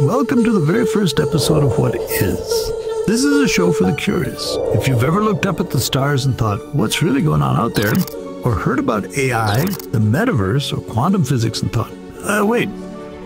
Welcome to the very first episode of What Is. This is a show for the curious. If you've ever looked up at the stars and thought, what's really going on out there? Or heard about AI, the metaverse, or quantum physics and thought, uh, wait,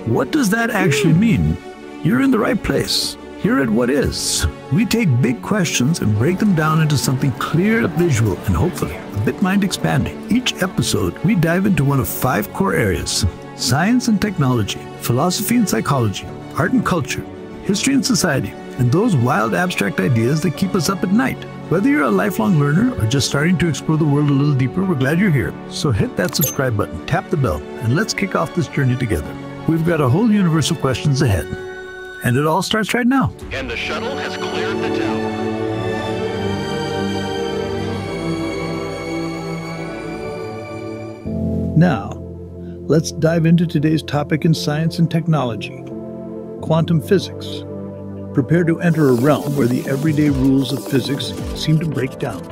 what does that actually mean? You're in the right place. Here at What Is, we take big questions and break them down into something clear, visual, and hopefully a bit mind expanding. Each episode, we dive into one of five core areas science and technology, philosophy and psychology, art and culture, history and society, and those wild abstract ideas that keep us up at night. Whether you're a lifelong learner or just starting to explore the world a little deeper, we're glad you're here. So hit that subscribe button, tap the bell, and let's kick off this journey together. We've got a whole universe of questions ahead. And it all starts right now. And the shuttle has cleared the tower. Now, let's dive into today's topic in science and technology quantum physics. Prepare to enter a realm where the everyday rules of physics seem to break down,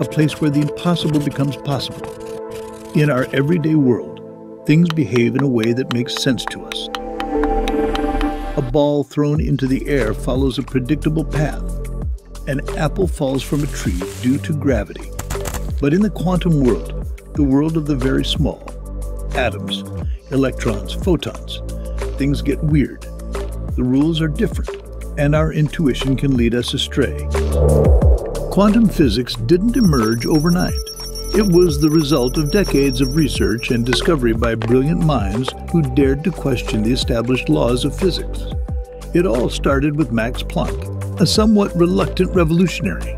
a place where the impossible becomes possible. In our everyday world, things behave in a way that makes sense to us. A ball thrown into the air follows a predictable path. An apple falls from a tree due to gravity. But in the quantum world, the world of the very small, atoms, electrons, photons, things get weird. The rules are different, and our intuition can lead us astray. Quantum physics didn't emerge overnight. It was the result of decades of research and discovery by brilliant minds who dared to question the established laws of physics. It all started with Max Planck, a somewhat reluctant revolutionary.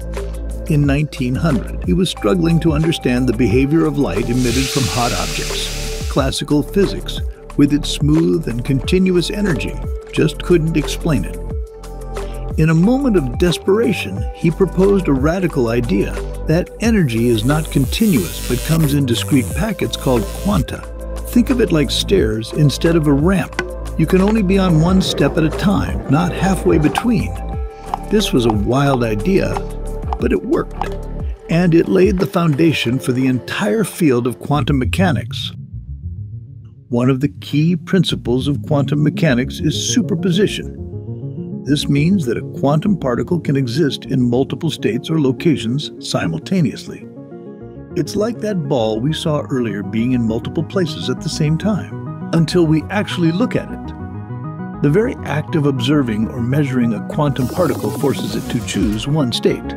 In 1900, he was struggling to understand the behavior of light emitted from hot objects. Classical physics, with its smooth and continuous energy, just couldn't explain it. In a moment of desperation, he proposed a radical idea that energy is not continuous but comes in discrete packets called quanta. Think of it like stairs instead of a ramp. You can only be on one step at a time, not halfway between. This was a wild idea, but it worked. And it laid the foundation for the entire field of quantum mechanics. One of the key principles of quantum mechanics is superposition. This means that a quantum particle can exist in multiple states or locations simultaneously. It's like that ball we saw earlier being in multiple places at the same time, until we actually look at it. The very act of observing or measuring a quantum particle forces it to choose one state.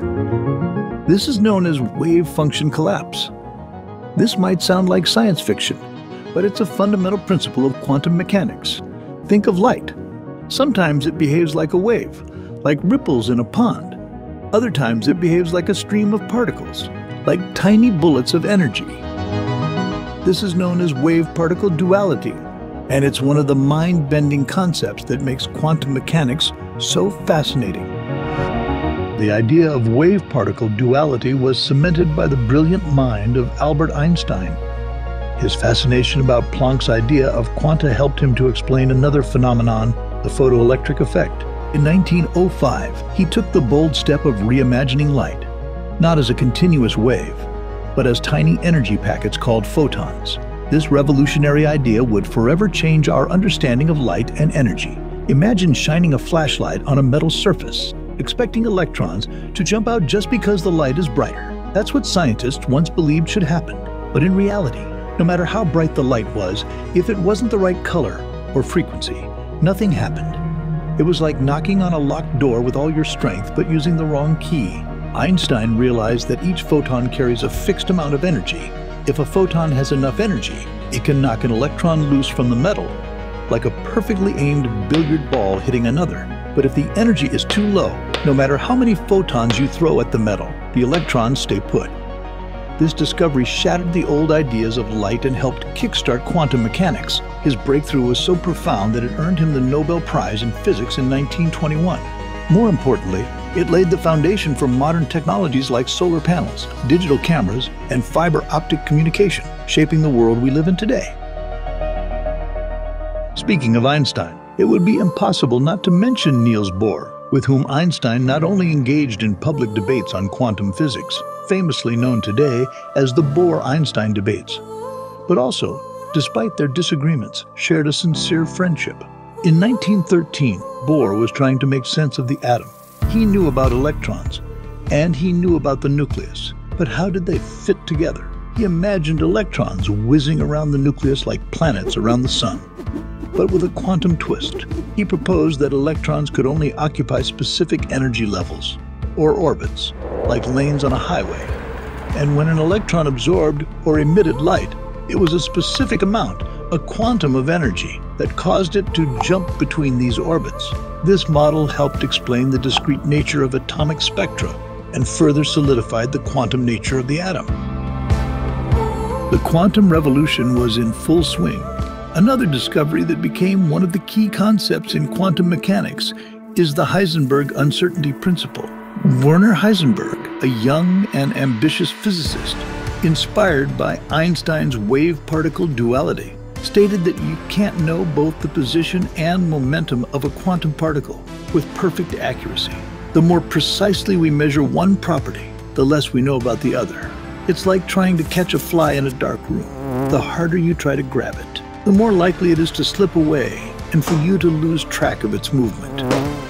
This is known as wave function collapse. This might sound like science fiction, but it's a fundamental principle of quantum mechanics. Think of light. Sometimes it behaves like a wave, like ripples in a pond. Other times it behaves like a stream of particles, like tiny bullets of energy. This is known as wave-particle duality, and it's one of the mind-bending concepts that makes quantum mechanics so fascinating. The idea of wave-particle duality was cemented by the brilliant mind of Albert Einstein. His fascination about Planck's idea of quanta helped him to explain another phenomenon the photoelectric effect. In 1905, he took the bold step of reimagining light, not as a continuous wave, but as tiny energy packets called photons. This revolutionary idea would forever change our understanding of light and energy. Imagine shining a flashlight on a metal surface, expecting electrons to jump out just because the light is brighter. That's what scientists once believed should happen. But in reality, no matter how bright the light was, if it wasn't the right color or frequency, Nothing happened. It was like knocking on a locked door with all your strength but using the wrong key. Einstein realized that each photon carries a fixed amount of energy. If a photon has enough energy, it can knock an electron loose from the metal, like a perfectly aimed billiard ball hitting another. But if the energy is too low, no matter how many photons you throw at the metal, the electrons stay put. This discovery shattered the old ideas of light and helped kickstart quantum mechanics. His breakthrough was so profound that it earned him the Nobel Prize in Physics in 1921. More importantly, it laid the foundation for modern technologies like solar panels, digital cameras, and fiber optic communication, shaping the world we live in today. Speaking of Einstein, it would be impossible not to mention Niels Bohr, with whom Einstein not only engaged in public debates on quantum physics, famously known today as the Bohr-Einstein debates, but also, despite their disagreements, shared a sincere friendship. In 1913, Bohr was trying to make sense of the atom. He knew about electrons, and he knew about the nucleus. But how did they fit together? He imagined electrons whizzing around the nucleus like planets around the sun. But with a quantum twist, he proposed that electrons could only occupy specific energy levels, or orbits, like lanes on a highway. And when an electron absorbed or emitted light, it was a specific amount, a quantum of energy, that caused it to jump between these orbits. This model helped explain the discrete nature of atomic spectra and further solidified the quantum nature of the atom. The quantum revolution was in full swing. Another discovery that became one of the key concepts in quantum mechanics is the Heisenberg uncertainty principle. Werner Heisenberg, a young and ambitious physicist, inspired by Einstein's wave-particle duality, stated that you can't know both the position and momentum of a quantum particle with perfect accuracy. The more precisely we measure one property, the less we know about the other. It's like trying to catch a fly in a dark room. The harder you try to grab it, the more likely it is to slip away and for you to lose track of its movement.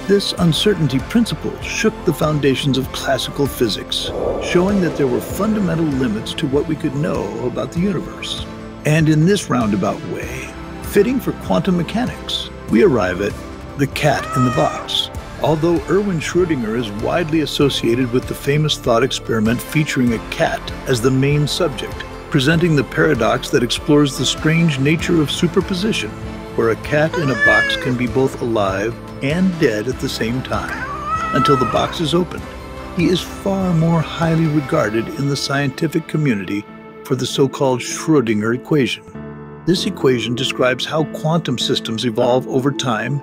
This uncertainty principle shook the foundations of classical physics, showing that there were fundamental limits to what we could know about the universe. And in this roundabout way, fitting for quantum mechanics, we arrive at the cat in the box. Although Erwin Schrödinger is widely associated with the famous thought experiment featuring a cat as the main subject, presenting the paradox that explores the strange nature of superposition, where a cat in a box can be both alive and dead at the same time, until the box is opened. He is far more highly regarded in the scientific community for the so-called Schrödinger equation. This equation describes how quantum systems evolve over time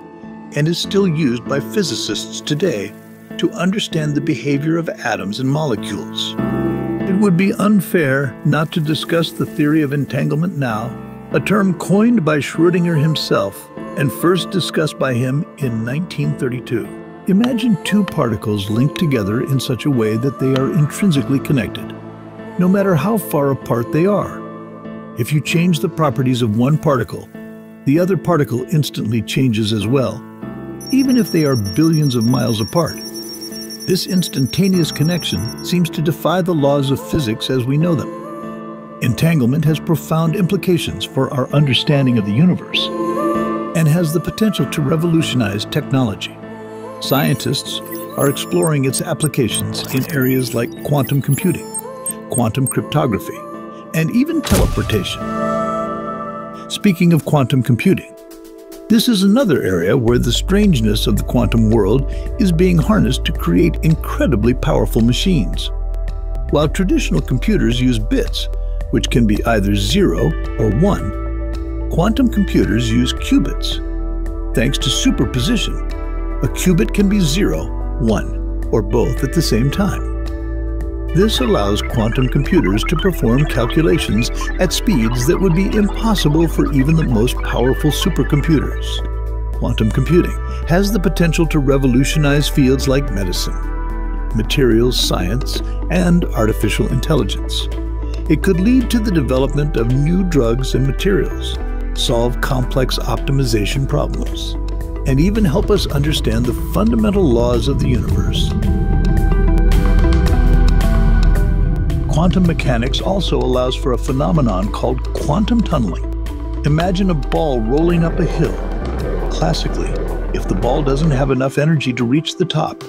and is still used by physicists today to understand the behavior of atoms and molecules. It would be unfair not to discuss the theory of entanglement now, a term coined by Schrödinger himself and first discussed by him in 1932. Imagine two particles linked together in such a way that they are intrinsically connected no matter how far apart they are. If you change the properties of one particle, the other particle instantly changes as well, even if they are billions of miles apart. This instantaneous connection seems to defy the laws of physics as we know them. Entanglement has profound implications for our understanding of the universe and has the potential to revolutionize technology. Scientists are exploring its applications in areas like quantum computing, quantum cryptography, and even teleportation. Speaking of quantum computing, this is another area where the strangeness of the quantum world is being harnessed to create incredibly powerful machines. While traditional computers use bits, which can be either 0 or 1, quantum computers use qubits. Thanks to superposition, a qubit can be 0, 1, or both at the same time. This allows quantum computers to perform calculations at speeds that would be impossible for even the most powerful supercomputers. Quantum computing has the potential to revolutionize fields like medicine, materials science, and artificial intelligence. It could lead to the development of new drugs and materials, solve complex optimization problems, and even help us understand the fundamental laws of the universe. Quantum mechanics also allows for a phenomenon called quantum tunneling. Imagine a ball rolling up a hill. Classically, if the ball doesn't have enough energy to reach the top,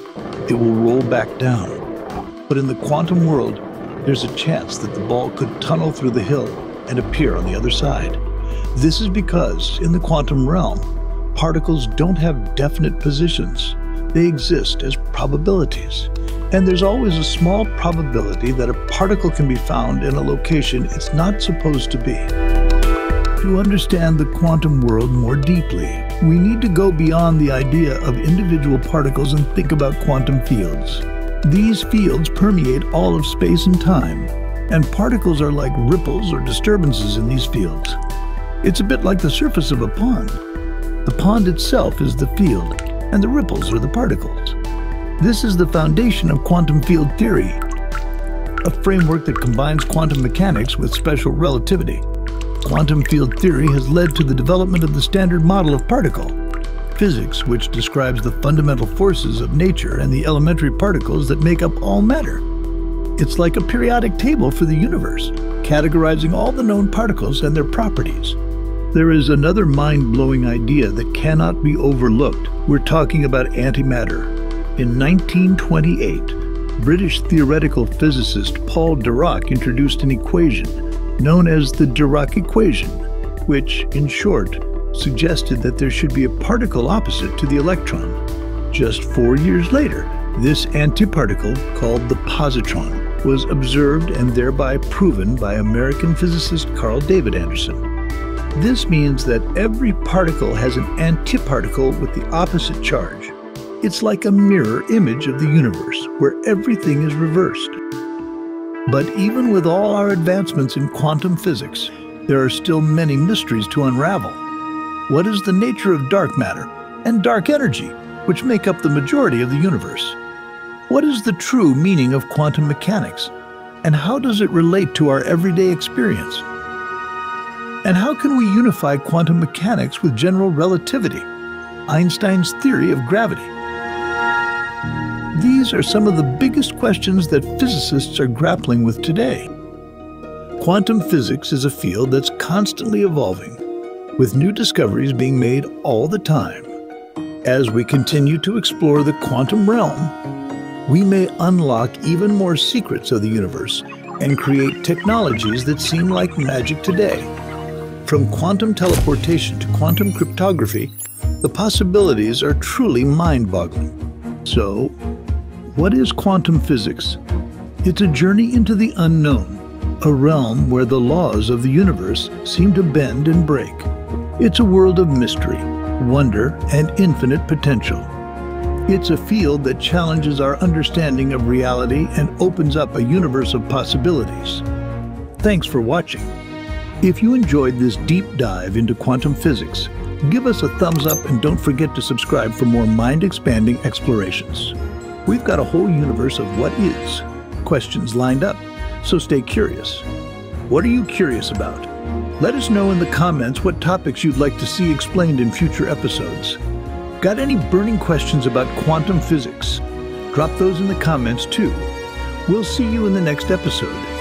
it will roll back down. But in the quantum world, there's a chance that the ball could tunnel through the hill and appear on the other side. This is because, in the quantum realm, particles don't have definite positions. They exist as probabilities. And there's always a small probability that a particle can be found in a location it's not supposed to be. To understand the quantum world more deeply, we need to go beyond the idea of individual particles and think about quantum fields. These fields permeate all of space and time, and particles are like ripples or disturbances in these fields. It's a bit like the surface of a pond. The pond itself is the field, and the ripples are the particles. This is the foundation of quantum field theory, a framework that combines quantum mechanics with special relativity. Quantum field theory has led to the development of the standard model of particle, physics, which describes the fundamental forces of nature and the elementary particles that make up all matter. It's like a periodic table for the universe, categorizing all the known particles and their properties. There is another mind blowing idea that cannot be overlooked. We're talking about antimatter. In 1928, British theoretical physicist Paul Dirac introduced an equation known as the Dirac equation, which, in short, suggested that there should be a particle opposite to the electron. Just four years later, this antiparticle, called the positron, was observed and thereby proven by American physicist Carl David Anderson. This means that every particle has an antiparticle with the opposite charge. It's like a mirror image of the universe, where everything is reversed. But even with all our advancements in quantum physics, there are still many mysteries to unravel. What is the nature of dark matter and dark energy, which make up the majority of the universe? What is the true meaning of quantum mechanics, and how does it relate to our everyday experience? And how can we unify quantum mechanics with general relativity, Einstein's theory of gravity? These are some of the biggest questions that physicists are grappling with today. Quantum physics is a field that's constantly evolving, with new discoveries being made all the time. As we continue to explore the quantum realm, we may unlock even more secrets of the universe and create technologies that seem like magic today. From quantum teleportation to quantum cryptography, the possibilities are truly mind boggling. So, what is quantum physics? It's a journey into the unknown, a realm where the laws of the universe seem to bend and break. It's a world of mystery, wonder, and infinite potential. It's a field that challenges our understanding of reality and opens up a universe of possibilities. Thanks for watching. If you enjoyed this deep dive into quantum physics, give us a thumbs up and don't forget to subscribe for more mind expanding explorations. We've got a whole universe of what is questions lined up, so stay curious. What are you curious about? Let us know in the comments what topics you'd like to see explained in future episodes. Got any burning questions about quantum physics? Drop those in the comments too. We'll see you in the next episode.